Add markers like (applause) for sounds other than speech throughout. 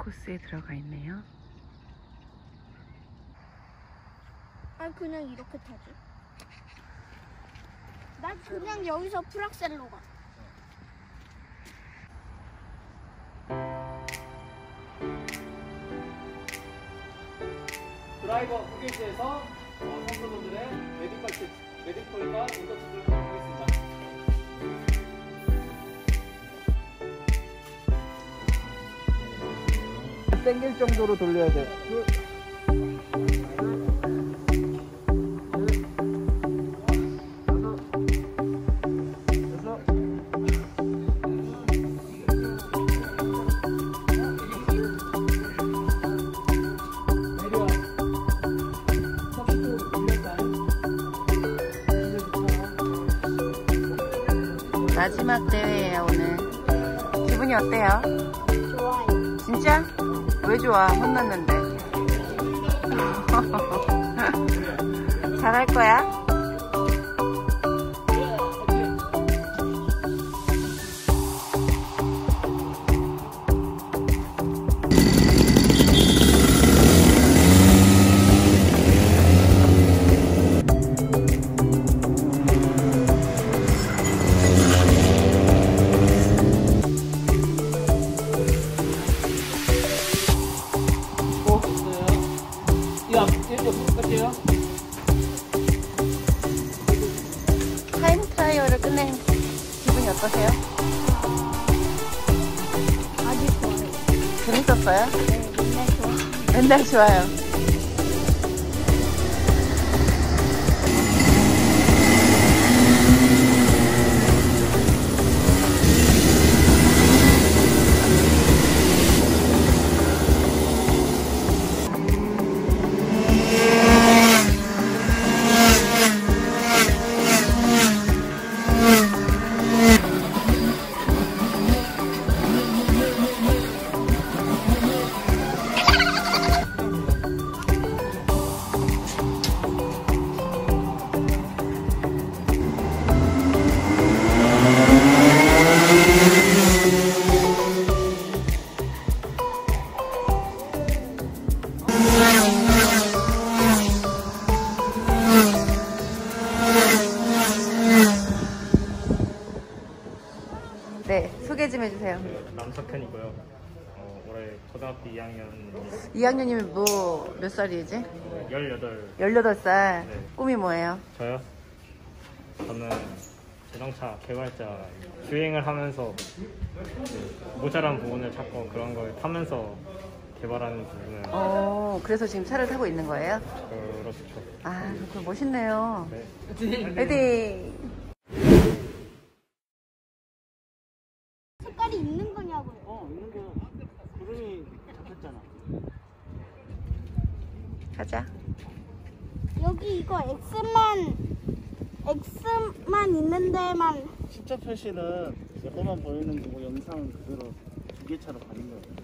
코스에 들어가 있네요. 아 그냥 이렇게 타지. 난 그냥 여기서 full 액셀로 가. 드라이버 휴게실에서 어, 선수분들의 medical 치- medical과 운동 치료를 하겠습니다. 땡길 정도로 돌려야 돼. 마지막 대회예요 오늘. 기분이 어때요? 좋아요. 진짜? 왜 좋아? 혼났는데. (laughs) 잘할 거야? 타임 트라이얼을 끝낸 기분이 어떠세요? 아주 좋아요. 재밌었어요? 네, 맨날 좋아. 맨날 좋아요. 해주세요. 그 남석현이고요. 어, 올해 초등학교 2학년 2학년이면 뭐 몇 살이지? 18 18살. 네. 꿈이 뭐예요? 저요. 저는 자동차 개발자 주행을 하면서 그 모자란 부분을 찾고 그런 걸 타면서 개발하는 부분을 어, 그래서 지금 차를 타고 있는 거예요? 그렇죠. 아, 그 멋있네요. 네. 화이팅! 색깔이 있는 거냐고요. 어, 있는 거 구름이 잡혔잖아. 가자. 여기 이거 X만 X만 있는 데만 십자 표시는 예뻐만 보이는 거고 영상 그대로 기계차로 가는 거예요.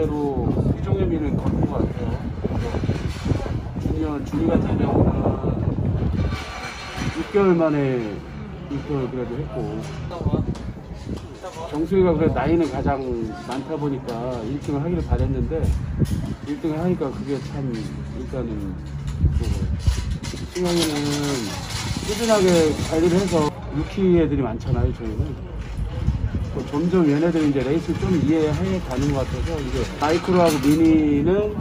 대로 이종엽이는 걷는 것 같아요. 중요한 준이가 데려오는 6개월 만에 6개월 그래도 했고 정수이가 그래 나이는 가장 많다 보니까 1등을 하기를 바랬는데 1등을 하니까 그게 참 일단은 뭐 승영이는 꾸준하게 관리를 해서 루키 애들이 많잖아요 저희는 또 점점 얘네들이 이제 레이스 좀 이해해 가는 것 같아서 이제 마이크로하고 미니는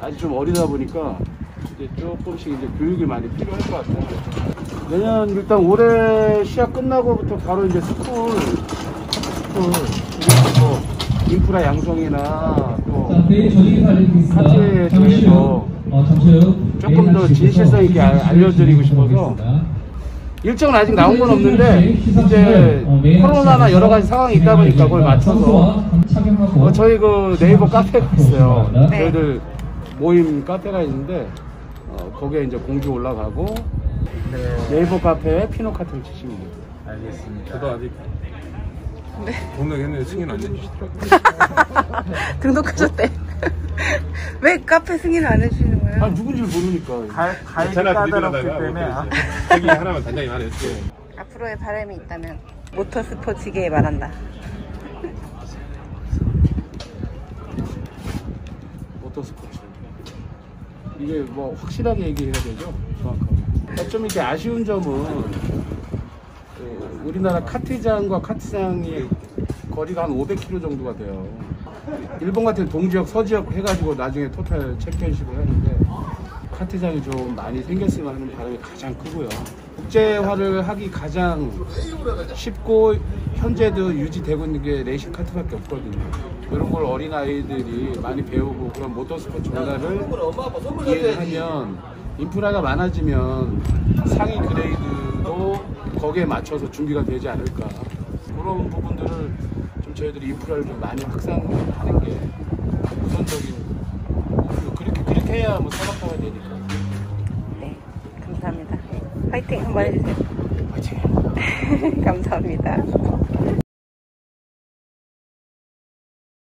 아직 좀 어리다 보니까 이제 조금씩 이제 교육이 많이 필요할 것 같아요. 내년 일단 올해 시합 끝나고부터 바로 이제 스쿨, 스쿨, 뭐 인프라 양성이나 또. 카트에 잠시 대해서 후, 어, 조금 더 날씨 진실성 있게 알- 알려드리고 싶어서 보겠습니다. 일정은 아직 나온 건 없는데 이제 코로나나 여러 가지 상황이 있다 보니까 그걸 맞춰서 어, 저희 그 네이버 카페가 있어요. 네. 저희들 모임 카페가 있는데 어, 거기에 이제 공지 올라가고 네 이버 카페에 피노 카트를 치시면 돼요. 저도 아직 등록했는데 승인 안 해주시더라고요. (laughs) 등록하셨대. (laughs) 왜 카페 승인을 안 해주시는 거예요? 아 누군지 모르니까. 가, 가이드 전화 까다롭기 때문에 아, 못했어요. 저기 하나만 단장님 하나 해주세요. 앞으로의 바람이 있다면 모터 스포츠계에 말한다. 모터 스포츠. 이게 뭐 확실하게 얘기해야 되죠? 정확하게. 좀 이렇게 아쉬운 점은 그 우리나라 카트장과 카트장이 거리가 한 500km 정도가 돼요. 일본 같은 동지역, 서지역 해가지고 나중에 토탈 챔피언십을 하는데 카트장이 좀 많이 생겼으면 하는 바람이 가장 크고요. 국제화를 하기 가장 쉽고 현재도 유지되고 있는 게 레이싱 카트밖에 없거든요. 이런 걸 어린 아이들이 많이 배우고 그런 모터스포츠 문화를 이해하면 인프라가 많아지면 상위 그레이드도 거기에 맞춰서 준비가 되지 않을까 그런 부분들을 좀 저희들이 인프라를 좀 많이 확산하는 게 우선적인. 그렇게 그렇게 해야 뭐 산업화가 되니까 네, 감사합니다. 화이팅 한번 해주세요. 화이팅! (laughs) 감사합니다.